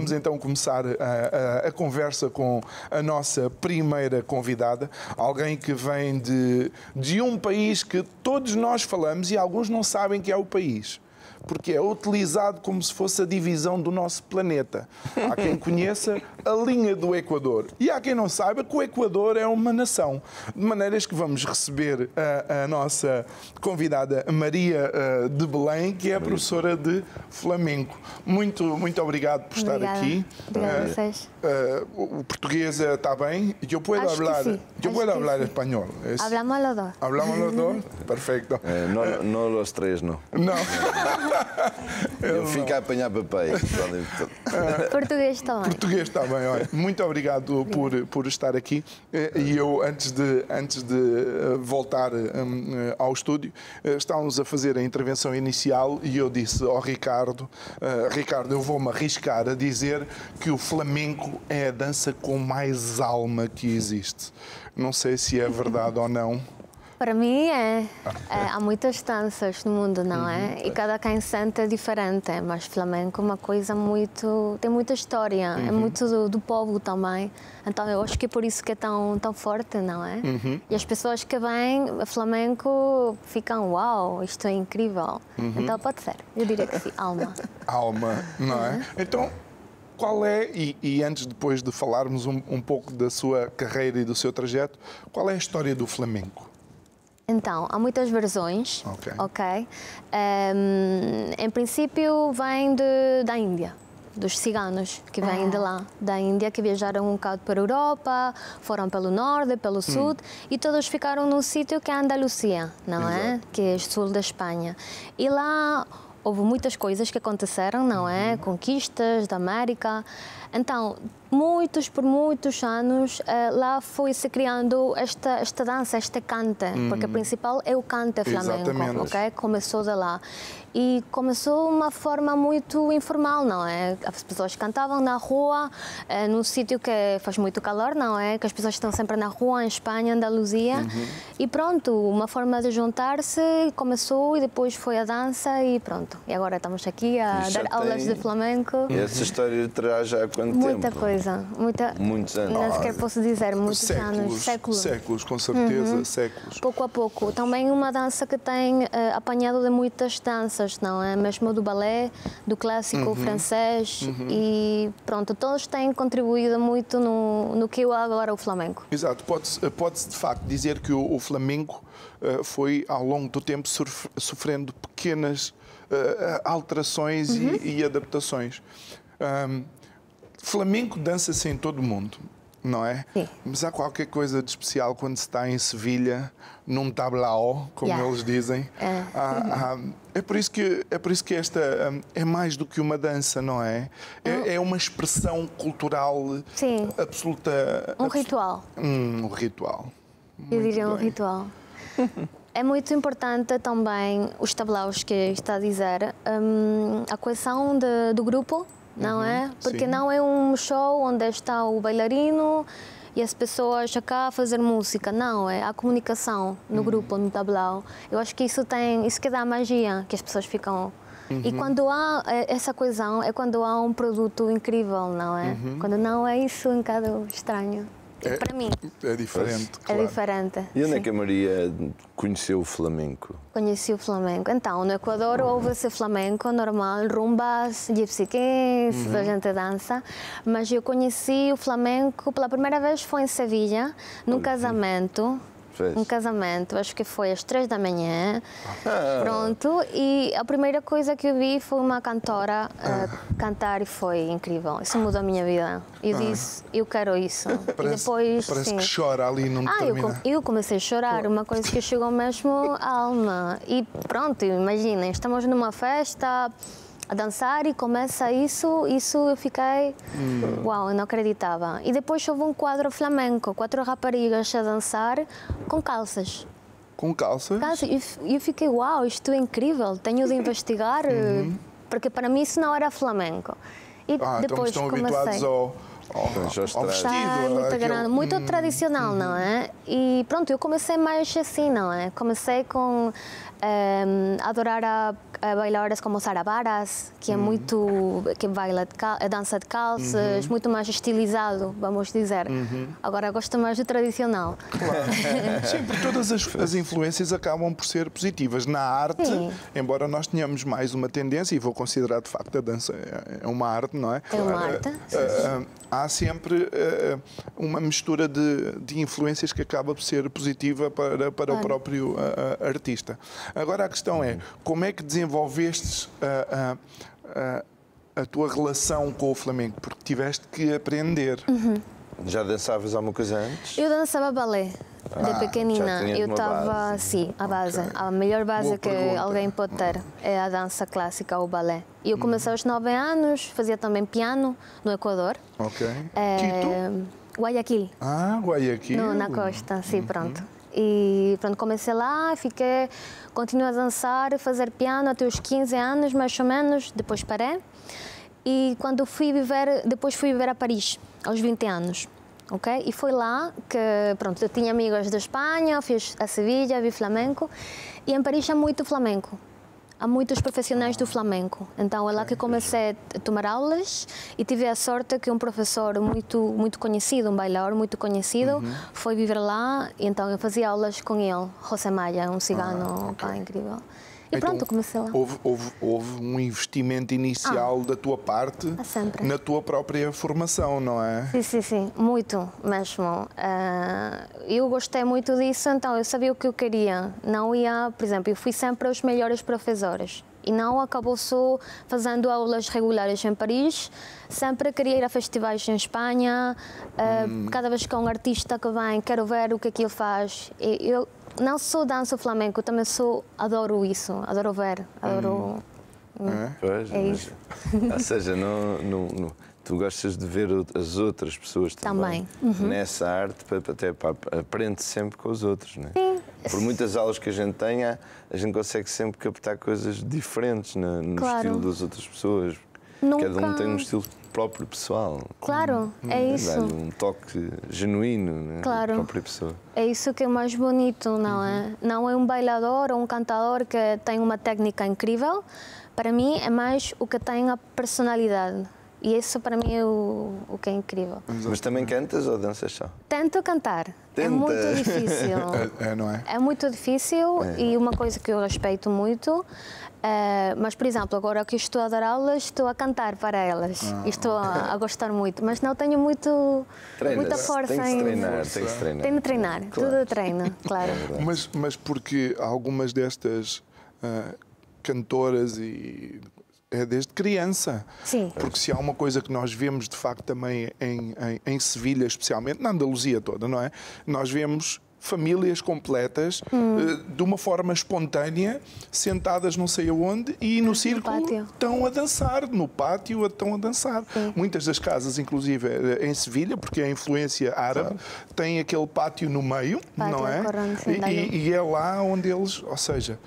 Vamos então começar a, a, a, conversa com a nossa primeira convidada, alguém que vem de, de um país que todos nós falamos e alguns não sabem que é o país porque é utilizado como se fosse a divisão do nosso planeta. Há quem conheça a linha do Equador e há quem não saiba que o Equador é uma nação. De maneiras que vamos receber a, a nossa convidada Maria uh, de Belém, que é professora de flamenco. Muito, muito obrigado por estar Obrigada. aqui. Obrigada a vocês. Uh, o português está bem? Eu posso falar, sí, eu que falar sí. espanhol. Es- Hablamos los dos. Hablamos los dos? Perfecto. Eh, no, no los tres, no. Não. Eu fico a apanhar papéis. Português também. Português está bem, olha. Muito obrigado por, por estar aqui. Eh, E eu, antes de, antes de eh, voltar hum, eh, ao estúdio, estávamos a fazer a intervenção inicial e eu disse ao Ricardo: eh, Ricardo, eu vou-me arriscar a dizer que o flamenco é a dança com mais alma que existe. Não sei se é verdade ou não. Para mim é, é, Há muitas danças no mundo, não é? E cada quem sente é diferente. Mas flamenco é uma coisa muito. tem muita história. É muito do, do povo também. Então eu acho que é por isso que é tão, tão forte, não é? E as pessoas que vêm flamenco ficam: uau, isto é incrível. Então pode ser. Eu diria que sim, alma. alma, não é? Então, qual é, e, e antes depois de falarmos um, um pouco da sua carreira e do seu trajeto, qual é a história do flamenco? Então, há muitas versões. Ok. ok? Ehm, em princípio, vem de, da Índia, dos ciganos que vêm de lá, da Índia, que viajaram um bocado para a Europa, foram pelo norte, pelo sul, e todos ficaram num sítio que é a Andalucia, não é? Exato. Que é o sul da Espanha. E lá houve muitas coisas que aconteceram, não é? Conquistas da América. Então, muitos por muitos anos, eh, lá foi se criando esta esta dança, esta canta, porque a principal é o cante flamenco, Exatamente. ok? Começou de lá. E começou uma forma muito informal, não é? As pessoas cantavam na rua, eh, num sítio que faz muito calor, não é? Que as pessoas estão sempre na rua, em Espanha, Andaluzia. E pronto, uma forma de juntar-se começou e depois foi a dança e pronto. E agora estamos aqui a já dar aulas de flamenco. E essa história já há quanto Muita tempo? coisa, muita. Muitos anos. Nem sequer posso dizer, muitos anos, séculos, séculos. séculos, com certeza, séculos. Pouco a pouco. Também uma dança que tem eh, apanhado de muitas danças, não é? Mesmo do balé, do clássico francês e pronto, todos têm contribuído muito no, no que é agora o flamenco. Exato, pode-se pode de facto dizer que o, o flamenco eh, foi ao longo do tempo surf- sofrendo pequenas eh, alterações Uhum. e, e adaptações. Ahm, flamenco dança-se em todo o mundo, não é? Sim. Mas há qualquer coisa de especial quando se está em Sevilha, num tablao, como Yeah. eles dizem. É. Há- há- é por isso que é por isso que esta hum, é mais do que uma dança, não é? É, é uma expressão cultural Sim. absoluta. Um abs- ritual. Hum, um ritual. Eu Muito diria um bem. ritual. É muito importante também os tablaus que está a dizer, hum, a coesão de- do grupo, não é? Porque sim. não é um show onde está o bailarino e as pessoas cá a fazer música, não, é a comunicação no grupo, no tablau. Eu acho que isso tem, isso que dá magia, que as pessoas ficam e quando há eh, essa coesão é quando há um produto incrível, não é? Quando não é isso, um bocado estranho. É- Para mim, É diferente, é claro. diferente. E onde é sim. que a Maria conheceu o flamenco? Conheci o flamenco. Então, no Equador houve esse flamenco normal, rumbas, gypsy kings, Uhum. a gente dança. Mas eu conheci o flamenco pela primeira vez foi em Sevilha, num casamento. Fez? Um casamento, acho que foi às três da manhã. Ah. Pronto, e a primeira coisa que eu vi foi uma cantora eh, cantar e foi incrível. Isso mudou a minha vida. Eu disse, eu quero isso. e Parece, depois. parece sim. que chora ali num Ah, eu, determinado. com- eu comecei a chorar, uma coisa que chegou mesmo à alma. E pronto, imaginem, estamos numa festa a dançar e começa isso, isso eu fiquei, uau, eu não acreditava. E depois houve um quadro flamenco, quatro raparigas a dançar com calças. Com calças? Calças. E eu fiquei, uau, isto é incrível, tenho de investigar, eh, porque para mim isso não era flamenco. E Ah, então depois estão comecei. habituados ao, ao trajes. vestido. Tá, muito aquele- grande, muito Hum, tradicional, não é? E pronto, eu comecei mais assim, não é? Comecei com ehm, adorar a, a bailadoras como Sara Baras, que é Hum. muito que baila de cal, a dança de calças, Uhum. muito mais estilizado, vamos dizer. Agora gosto mais do tradicional. Sim, porque todas as, as influências acabam por ser positivas. Na arte, Sim. embora nós tenhamos mais uma tendência, e vou considerar de facto a dança é- é uma arte, não é? É uma Ah, arte, ah, ah, há sempre ah, uma mistura de, de influências que acaba por ser positiva para, para o Claro. próprio ah, ah, artista. Agora a questão é como é que desenvolvestes ah, ah, ah, a tua relação com o flamenco? Porque tiveste que aprender. Uhum. Já dançavas alguma coisa antes? Eu dançava balé. Ah, De pequenina, eu estava, sim, a base. A melhor base Boa que pergunta. alguém pode ter é a dança clássica, o balé. E eu Uhum. comecei aos 9 anos, fazia também piano no Equador. Ok? É, Quito? Guayaquil, Ah, Guayaquil. no, na costa, Uhum. sim, pronto. E pronto, comecei lá, fiquei, continuei a dançar, fazer piano até os 15 anos, mais ou menos, depois parei. E quando fui viver, depois fui viver a Paris, aos 20 anos. ok? E foi lá que, pronto, eu tinha amigos da Espanha, fui a Sevilha, vi flamenco. E em Paris há muito flamenco. Há muitos profissionais do flamenco. Então é lá que comecei a tomar aulas e tive a sorte que um professor muito muito conhecido, um bailador muito conhecido, foi viver lá. E então eu fazia aulas com ele, José Maia, um cigano pá, incrível. E Então, pronto, comecei lá. Houve, houve- houve um investimento inicial da tua parte na tua própria formação, não é? Sim, sim, sim, muito mesmo. Ah, eu gostei muito disso, então eu sabia o que eu queria. Não ia, por exemplo, eu fui sempre aos melhores professores. E não acabou só fazendo aulas regulares em Paris, sempre queria ir a festivais em Espanha. Ah, Cada vez que há um artista que vem, quero ver o que é que ele faz. E eu não só danço flamenco, também sou, adoro isso, adoro ver, adoro. É? Pois, É mas- isso. Ou seja, não, não- não- tu gostas de ver as outras pessoas também, Também. Uhum. nessa arte, até, aprende sempre com os outros. Não é? Por muitas aulas que a gente tenha, a gente consegue sempre captar coisas diferentes na- no Claro. estilo das outras pessoas. Nunca- Cada um tem um estilo próprio pessoal. Claro, é isso. Dá-lhe um toque genuíno né, Claro. própria pessoa. É isso que é mais bonito, não é? Não é um bailador ou um cantador que tem uma técnica incrível. Para mim é mais o que tem a personalidade. E isso para mim é o, o que é incrível. Mas também cantas ou danças só? Tento cantar. É Tenta. muito difícil. É, é, não é? É muito difícil e uma coisa que eu respeito muito. eh, mas, por exemplo, agora que estou a dar aulas, estou a cantar para elas. Ah, e estou a, a gostar muito. Mas não tenho muito, muita força Tem que treinar, tem que se treinar. Tenho de treinar. Tudo treino, claro. Mas, mas porque algumas destas ah, cantoras e é desde criança. Sim. Porque se há uma coisa que nós vemos de facto também em, em, em Sevilha, especialmente, na Andaluzia toda, não é? Nós vemos famílias completas eh, de uma forma espontânea, sentadas não sei aonde e no círculo pátio. estão a dançar, no pátio estão a dançar. Muitas das casas, inclusive eh, em Sevilha, porque a influência árabe, tem aquele pátio no meio, Pátio não é? Sim, e, e é lá onde eles, ou seja,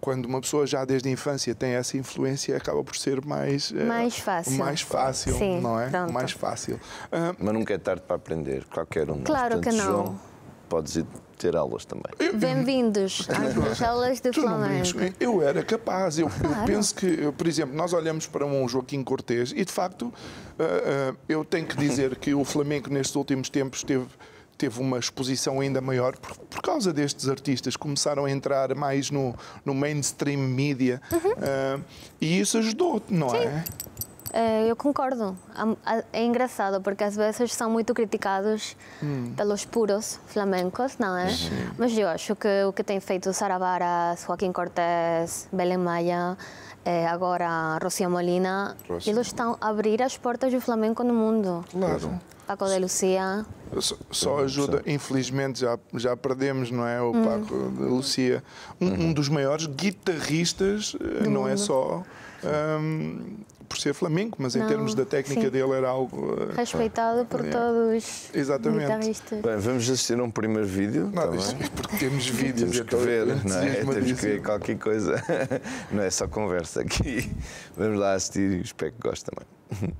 quando uma pessoa já desde a infância tem essa influência, acaba por ser mais eh, Mais fácil. mais fácil, Sim, não é? pronto. Mais fácil. Ah, Mas nunca é tarde para aprender, qualquer um. Claro Portanto, que não. João, podes ir ter aulas também. Bem-vindos às aulas flamenco. comigo. Eu era capaz. Eu, eu Claro. penso que, eu, por exemplo, nós olhamos para um Joaquim Cortês e, de facto, ah, ah, eu tenho que dizer que o Flamengo, nestes últimos tempos, teve, teve uma exposição ainda maior por, por causa destes artistas. Começaram a entrar mais no, no mainstream media Uhum. ah, e isso ajudou, não é? Eh, eu concordo. É engraçado porque às vezes são muito criticados Hum. pelos puros flamencos, não é? Mas eu acho que o que tem feito Sara Varas, Joaquim Cortés, Belém Maia, eh, agora Rocío Molina, eles estão a abrir as portas do flamenco no mundo. Claro. Paco de Lucia. Só, só ajuda, infelizmente já, já perdemos, não é? O Hum. Paco de Lucia, um, um dos maiores guitarristas, eh, não é mundo. só ahm, por ser flamenco, mas em Não, termos da técnica sim. dele era algo. eh, Respeitado por É. todos os Exatamente. guitarristas. Bem, vamos assistir a um primeiro vídeo. não, tá isso- porque temos vídeos. Temos que então ver, não é? Temos que ver qualquer coisa. Não é só conversa aqui. Vamos lá assistir e espero que gostem também.